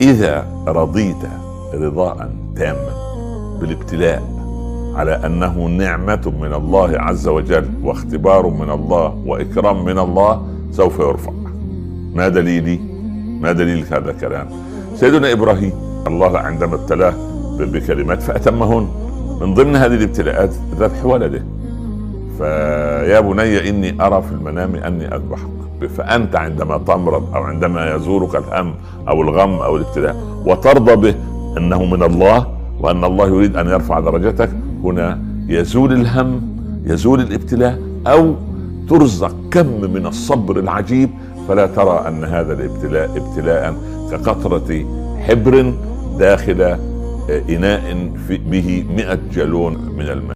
إذا رضيت رضاء تاما بالابتلاء على أنه نعمة من الله عز وجل واختبار من الله وإكرام من الله سوف يرفع. ما دليلي؟ ما دليل هذا الكلام؟ سيدنا إبراهيم الله عندما ابتلاه بكلمات فأتمهن. من ضمن هذه الابتلاءات ذبح ولده. فيا بني إني أرى في المنام أني أذبحك. فأنت عندما تمرض أو عندما يزورك الهم أو الغم أو الابتلاء وترضى به أنه من الله وأن الله يريد أن يرفع درجتك هنا يزول الهم يزول الابتلاء أو ترزق كم من الصبر العجيب. فلا ترى أن هذا الابتلاء ابتلاء كقطرة حبر داخل إناء به مئة جالون من الماء.